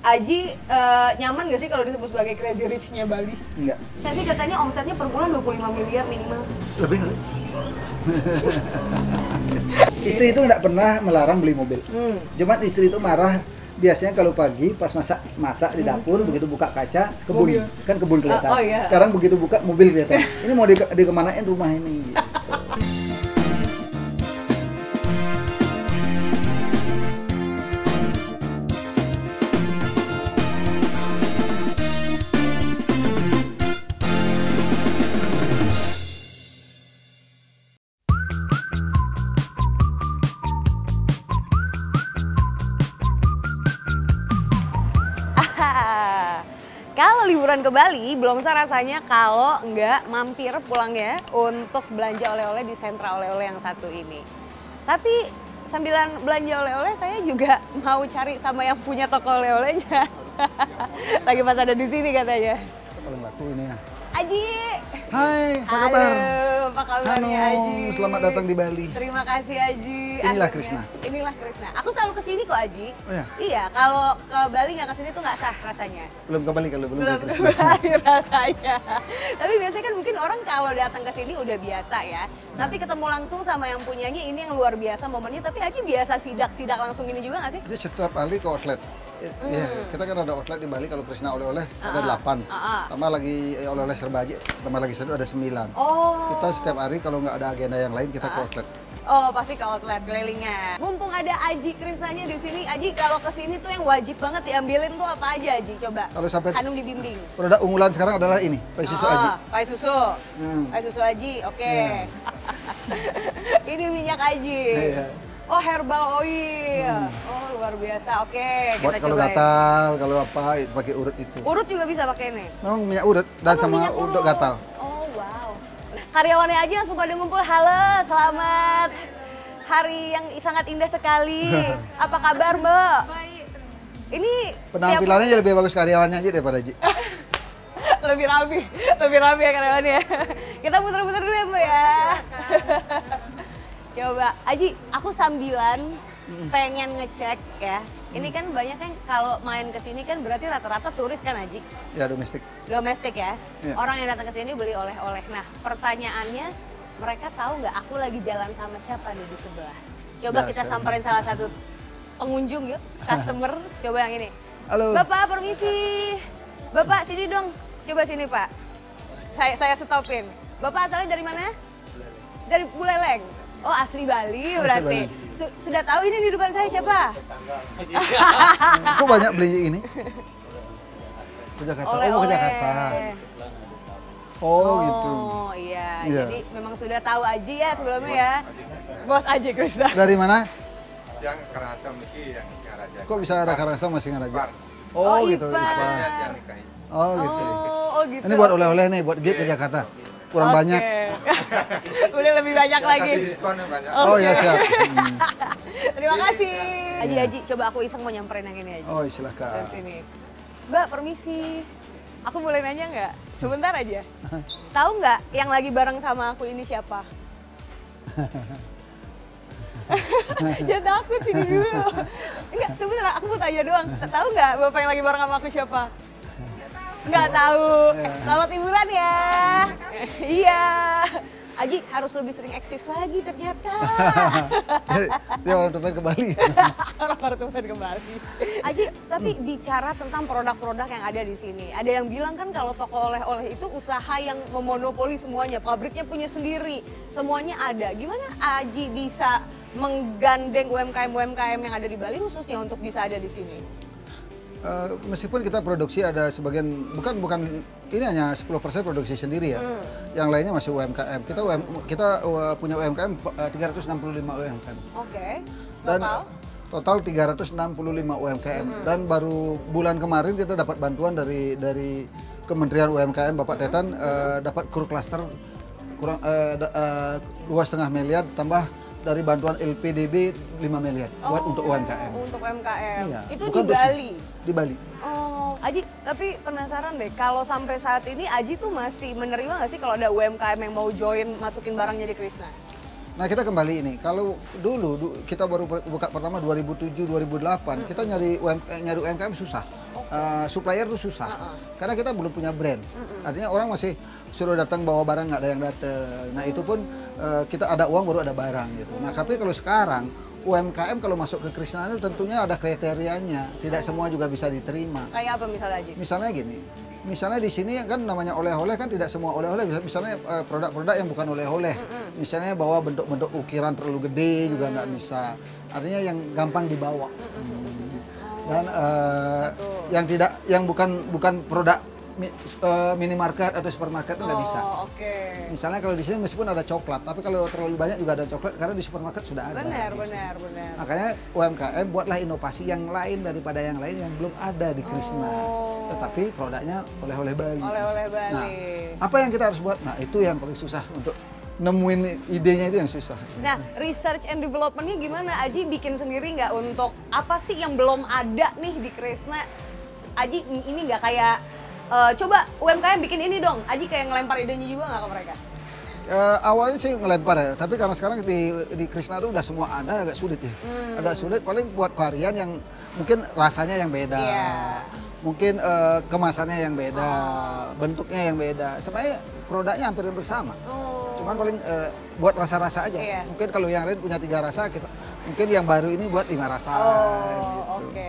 Aji eh, nyaman gak sih kalau disebut sebagai crazy rich-nya Bali? Enggak. Saya sih katanya omsetnya per bulan 25 miliar minimal. Lebih kali. istri itu nggak pernah melarang beli mobil. Hmm. Cuma istri itu marah biasanya kalau pagi pas masak masak di dapur begitu buka kaca kebun Mobil. kan kebun kelihatan. Ah, oh iya. Sekarang begitu buka mobil kelihatan. ini mau di, dikemanain rumah ini. Gitu. Kalau liburan ke Bali, belum usah rasanya kalau nggak mampir pulangnya untuk belanja oleh-oleh di sentra oleh-oleh yang satu ini. Tapi sambilan belanja oleh-oleh, saya juga mau cari sama yang punya toko oleh-olehnya. Lagi pas ada di sini katanya. Paling laku ini ya. Aji! Hai, apa Halo, kabar? apa kabarnya Halo, Aji? selamat datang di Bali. Terima kasih Aji. Inilah Akhirnya. Krisna. Inilah Krisna. Aku selalu ke sini kok Aji. Oh ya? Iya, kalau ke Bali nggak ke sini tuh nggak sah rasanya. Belum kembali kalau belum, belum ke Krisna. kembali rasanya. Tapi biasanya kan mungkin orang kalau datang ke sini udah biasa ya. Tapi ketemu langsung sama yang punyanya ini yang luar biasa momennya. Tapi Aji biasa sidak-sidak langsung ini juga nggak sih? Dia setiap kali ke outlet. Eh, Iya, kita kan ada outlet di Bali kalau Krisna oleh-oleh ada delapan. Hmm. Ah, ah. Tambah lagi eh, oleh-oleh serbaji, tambah lagi satu ada sembilan. Oh. Kita setiap hari kalau nggak ada agenda yang lain kita ke outlet. Oh, pasti ke outlet kelilingnya. Mumpung ada Aji Krisnanya di sini, Aji kalau ke sini tuh yang wajib banget diambilin tuh apa aja Aji? Coba. Kalau sampai Hanum dibimbing. produk unggulan sekarang adalah ini, pai susu Oh, aji. Pai susu. Hmm. Pai susu Aji, oke. Iya. ini minyak Aji. Iya. Oh, herbal oil. Oh, luar biasa. Oke, Buat kita kalau cobain. gatal, kalau apa pakai urut itu. Urut juga bisa pakai ini. Memang minyak urut dan Oh, sama minyak untuk gatal. Oh, wow. Karyawannya aja langsung pada ngumpul. Halo, selamat hari yang sangat indah sekali. Apa kabar, Mbak? Baik. Ini Penampilannya jadi lebih bagus karyawannya aja daripada Ji. lebih rapi, lebih rapi ya karyawannya. Kita putar-putar dulu ya Mbak ya. Coba, Aji, aku sambilan pengen ngecek ya. Ini kan banyak kan kalau main ke sini kan berarti rata-rata turis kan Aji? Ya domestik. Domestik ya. Iya. Orang yang datang ke sini beli oleh-oleh. Nah, pertanyaannya mereka tahu nggak aku lagi jalan sama siapa nih di sebelah? Coba kita Dasar. samperin salah satu pengunjung yuk, customer. Coba yang ini. Halo. Bapak, permisi. Bapak, sini dong. Coba sini, Pak. Saya saya stopin. Bapak asalnya dari mana? Dari Buleleng. Oh, asli Bali berarti. Bali. Su- sudah tahu ini di depan saya siapa? Kok banyak beli ini? Ke Jakarta. Oh, mau ke. Jakarta. Oh, gitu. Oh iya. Iya. jadi memang sudah tahu Aji ya sebelumnya ya. Bos Aji Krista. Dari mana? yang kerasa mungkin yang Karaja. Kok bisa ada Karangasem masih ngaraja? Oh, Oh, gitu. Ipar. Ipar. yang nikahin. Oh, gitu. Oh, oh gitu. Ini buat oleh-oleh nih, buat gift ke Jakarta. Kurang Oke. banyak. Udah lebih banyak lagi. Kasih diskon yang banyak. Oh, ya siap. Hmm. Terima kasih. Aji Aji, coba aku iseng mau nyamperin yang ini Aji. Oh, Dari silakan. sini. Mbak, permisi. Aku boleh nanya nggak? Sebentar aja. Tahu nggak yang lagi bareng sama aku ini siapa? Jangan takut sini dulu. Enggak, sebentar aku mau tanya doang. Tahu nggak bapak yang lagi bareng sama aku siapa? Nggak tahu. Selamat liburan ya. Iya. Aji harus lebih sering eksis lagi ternyata. Dia orang tumpah ke Bali. Orang baru tumben kembali. Aji, tapi bicara tentang produk-produk yang ada di sini. Ada yang bilang kan kalau toko oleh-oleh itu usaha yang memonopoli semuanya. Pabriknya punya sendiri. Semuanya ada. Gimana Aji bisa menggandeng UMKM-UMKM yang ada di Bali khususnya untuk bisa ada di sini? Eh, meskipun kita produksi ada sebagian bukan bukan ini hanya 10% produksi sendiri ya. Hmm. Yang lainnya masih UMKM. Kita UM, kita uh, punya UMKM eh, 365 UMKM. Oke. Dan Total? total 365 UMKM dan baru bulan kemarin kita dapat bantuan dari dari Kementerian UMKM Bapak Tetan eh, dapat kru klaster kurang eh, da- eh, dua setengah miliar tambah dari bantuan LPDB 5 miliar buat untuk UMKM. Untuk UMKM. Iya, Itu bukan di Bali. Di Bali. Oh, Aji, tapi penasaran deh, kalau sampai saat ini Aji tuh masih menerima nggak sih kalau ada UMKM yang mau join masukin barangnya di Krisna? Nah kita kembali ini, kalau dulu du- kita baru buka pertama 2007 2008 kita nyari UM, eh, nyari UMKM susah. Eh, supplier itu susah. Karena kita belum punya brand. Artinya orang masih suruh datang bawa barang nggak ada yang datang. Nah itu pun eh, kita ada uang baru ada barang gitu. Nah tapi kalau sekarang UMKM kalau masuk ke Krishna itu tentunya ada kriterianya. Tidak semua juga bisa diterima. Kayak apa misalnya Aji? Misalnya gini, misalnya di sini kan namanya oleh-oleh kan tidak semua oleh-oleh bisa misalnya eh, produk-produk yang bukan oleh-oleh. Misalnya bawa bentuk-bentuk ukiran terlalu gede juga nggak bisa. Artinya yang gampang dibawa. Hmm. Dan eh, yang tidak yang bukan bukan produk eh, minimarket atau supermarket nggak bisa. Oh, oke. Misalnya kalau di sini meskipun ada coklat, tapi kalau terlalu banyak juga ada coklat karena di supermarket sudah ada. Benar, benar, benar. Makanya UMKM buatlah inovasi yang lain daripada yang lain yang belum ada di Krishna. Oh. Tetapi produknya oleh-oleh Bali. Oleh-oleh Bali. Nah, apa yang kita harus buat? Nah, itu yang paling susah untuk nemuin idenya itu yang susah. Nah, research and development-nya gimana? Aji bikin sendiri nggak untuk apa sih yang belum ada nih di Kresna? Aji ini nggak kayak eh, coba UMKM bikin ini dong. Aji kayak ngelempar idenya juga nggak ke mereka? Eh, awalnya sih ngelempar ya, tapi karena sekarang di di Krishna itu udah semua ada agak sulit ya. Hmm. Agak sulit paling buat varian yang mungkin rasanya yang beda. Iya. Mungkin eh, kemasannya yang beda, Oh. bentuknya yang beda. Sebenarnya produknya hampir bersama. Oh. Cuman paling eh, buat rasa-rasa aja. Iya. Mungkin kalau yang lain punya tiga rasa, kita mungkin yang baru ini buat lima rasa. Oh, gitu. oke.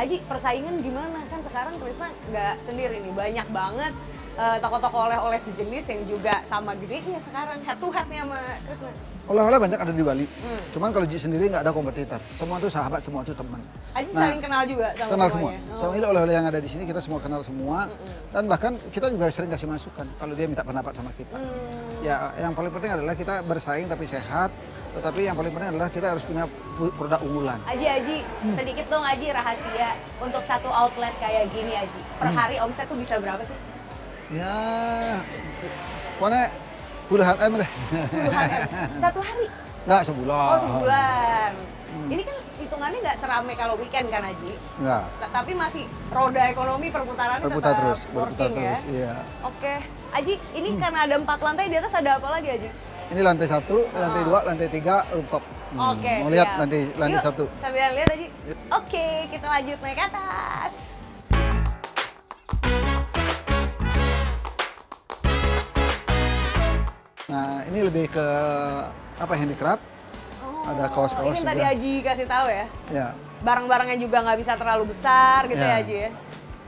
Aji, persaingan gimana? Kan sekarang Krisna nggak sendiri nih, banyak banget toko-toko oleh-oleh sejenis yang juga sama gedenya sekarang, head to headnya sama Krisna. Oleh-oleh banyak ada di Bali. Hmm. Cuman kalau Ji sendiri nggak ada kompetitor. Semua itu sahabat, semua itu teman. Aji Nah, saling kenal juga sama kenal semua. semuanya? Oh. Sama ini oleh-oleh yang ada di sini kita semua kenal semua. Dan bahkan kita juga sering kasih masukan kalau dia minta pendapat sama kita. Hmm. Ya, yang paling penting adalah kita bersaing tapi sehat. Tetapi yang paling penting adalah kita harus punya pu- produk unggulan. Aji, Aji, sedikit dong Aji rahasia untuk satu outlet kayak gini Aji. Per Hmm. hari omset tuh bisa berapa sih? Ya, pokoknya puluhan M deh. Puluhan M. Satu hari? Nggak sebulan. Oh sebulan. Ini kan hitungannya nggak serame kalau weekend kan Aji? Nggak. Ta- Tapi masih roda ekonomi perputarannya Berputar tetap terus, berputar working terus. ya? Iya. Oke. Aji, ini karena ada empat lantai, di atas ada apa lagi Aji? Ini lantai satu, lantai dua, lantai tiga, rooftop. Hmm, Oke, Mau lihat siap. lantai lantai Yuk, satu. Sambil lihat Aji. Oke, kita lanjut naik ke atas. Ini lebih ke apa handicraft. Ada kaos-kaos Ini tadi juga. Aji kasih tahu ya. Ya. Barang-barangnya juga nggak bisa terlalu besar gitu ya, Ya. Aji ya.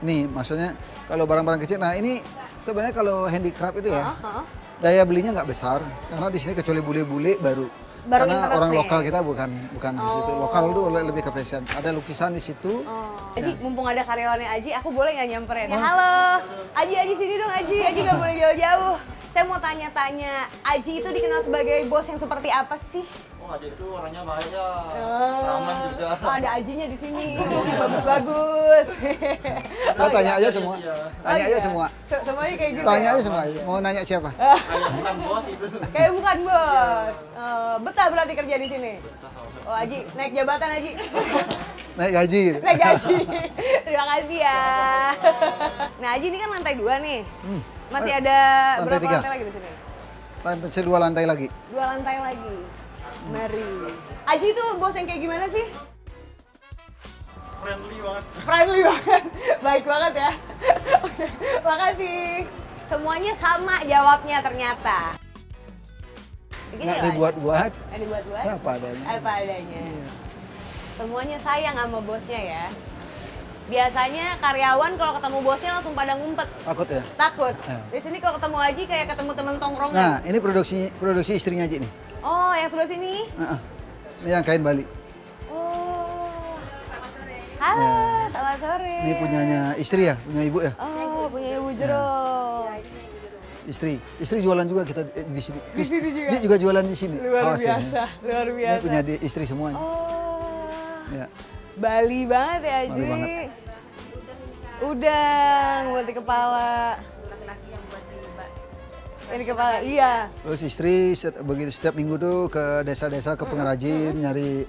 Ini maksudnya kalau barang-barang kecil. Nah, ini sebenarnya kalau handicraft itu ya Heeh. daya belinya nggak besar karena di sini kecuali bule-bule baru. Baru karena orang nih. lokal kita bukan bukan di situ. Oh. Lokal itu lebih ke fashion. Ada lukisan di situ. Oh. Aji, mumpung ada karyawannya Aji, aku boleh nggak nyamperin? Ya, halo, Aji, Aji sini dong Aji, Aji nggak boleh jauh-jauh. Saya mau tanya-tanya, Aji itu dikenal sebagai bos yang seperti apa sih? Oh, Aji itu orangnya baik ya. Oh. Ramah juga. Oh, ada Ajinya di sini, ngomongnya bagus-bagus. Nah, tanya iya. aja semua. ya. Tanya Oh, aja iya. semua. Se- Semuanya kayak gitu. Tanya ya? aja semua. Mau nanya siapa? Kayak bukan bos itu. Kayak bukan bos. Eh, betah berarti kerja di sini. Oh Aji, naik jabatan Aji. Naik gaji. naik gaji. Terima kasih ya. Nah Aji ini kan lantai dua nih. Masih Eh, ada lantai berapa tiga. lantai lagi di sini? Lantai dua lantai lagi. Dua lantai lagi. Mari. Aji itu bos yang kayak gimana sih? Friendly banget. Friendly banget. Baik banget ya. Oke, Makasih. Semuanya sama jawabnya ternyata. Begini Nggak dibuat-buat. Nggak dibuat-buat. Apa adanya. Apa adanya. Iya. Semuanya sayang sama bosnya ya. Biasanya karyawan kalau ketemu bosnya langsung pada ngumpet. Takut ya? Takut. Ya. Di sini kalau ketemu Aji kayak ketemu temen tongkrongan. Nah, ini produksi produksi istrinya Ji nih. Oh, yang sebelah sini. Heeh. Ini yang kain Bali. Oh. Halo, selamat sore. Ya. Ini punyanya istri ya, punya ibu ya. Oh, punya Ibu Jero. Istri. Istri jualan juga kita eh, di sini. Di sini juga? Juga jualan di sini. Luar Awas ya. biasa, luar Ini biasa. punya di- istri semuanya. Oh. Ya. Bali banget ya, Aji. Bali banget. Udang buat di kepala. Ini kepala, iya. Terus istri set- begitu setiap minggu tuh ke desa-desa ke pengrajin nyari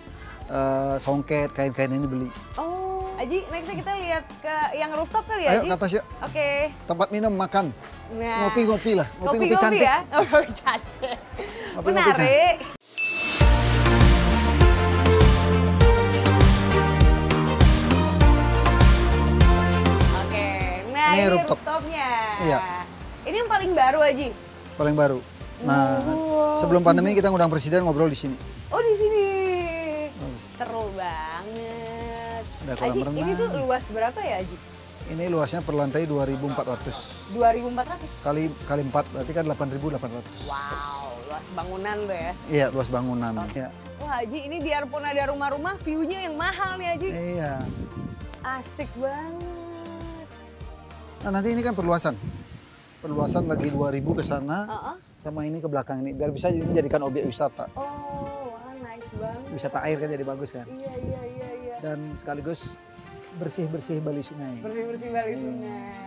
eh, songket, kain-kain ini beli. Oh. Aji, nextnya kita lihat ke yang rooftop kali ya, Ayo Aji? ke atas yuk. Oke. Tempat minum, makan. Nah. Ngopi-ngopi lah, ngopi-ngopi Ngopi-ngopi cantik. ya? Ngopi cantik. Ngopi-ngopi Menarik. Ini ini, rooftop. rooftopnya. Iya. Ini yang paling baru Aji. paling baru. Nah, sebelum pandemi kita ngundang presiden ngobrol di sini. Oh di sini. Bagus. Seru banget. Ada kolam Aji, renang. ini tuh luas berapa ya Aji? Ini luasnya per lantai 2.400 2.400. kali kali 4 berarti kan 8.800. Wow, luas bangunan tuh ya. Iya, luas bangunan. Iya. Wah Haji, ini biarpun ada rumah-rumah, view-nya yang mahal nih Haji. Iya. Asik banget. Nah, nanti ini kan perluasan. Perluasan lagi 2000 ke sana Heeh. sama ini ke belakang ini biar bisa ini jadikan objek wisata. Oh, wah nice banget. Wisata air kan jadi bagus kan. Iya, iya, iya, iya. Dan sekaligus bersih-bersih bali sungai. Bersih-bersih balik sungai.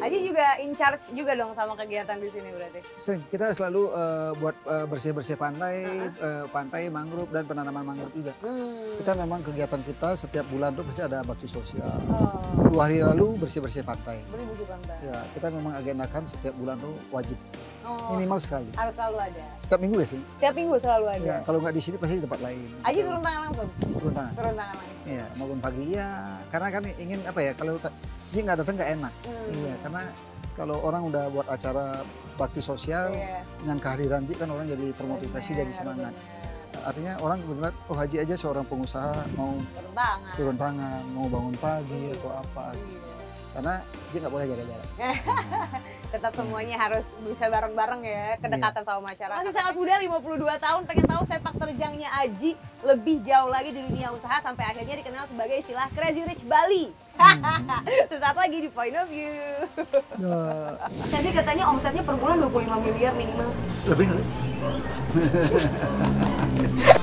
Haji juga in charge juga dong sama kegiatan di sini berarti. Sering kita selalu eh, buat eh, bersih-bersih pantai, eh, pantai mangrove dan penanaman mangrove juga. Hmm. Kita memang kegiatan kita setiap bulan tuh pasti ada bakti sosial. Oh, Dua hari lalu bersih-bersih pantai. beri buku pantai. Ya, kita memang agendakan setiap bulan tuh wajib Oh, minimal sekali. harus selalu ada. Setiap minggu ya sih. Tiap minggu selalu ada. Ya, kalau nggak di sini pasti di tempat lain. Haji turun tangan langsung. Turun tangan. Turun tangan langsung. Iya, maupun pagi ya. Karena kan ingin apa ya kalau ta- Ji nggak datang nggak enak. Hmm. Iya, karena kalau orang udah buat acara bakti sosial Iya. dengan kehadiran Ji kan orang jadi termotivasi jadi semangat. benar. Artinya orang benar oh Haji aja seorang pengusaha mau Turun tangan. turun tangan, mau bangun pagi atau apa. Iya. Karena dia nggak boleh jaga jarak. Tetap semuanya harus bisa bareng-bareng ya, kedekatan Iya. sama masyarakat. Masih sangat muda, 52 tahun, pengen tahu sepak terjangnya Aji lebih jauh lagi di dunia usaha sampai akhirnya dikenal sebagai istilah Crazy Rich Bali. Hmm. Sesaat lagi di Point of View. Ya, Saya sih katanya omsetnya per bulan 25 miliar minimal. lebih kali.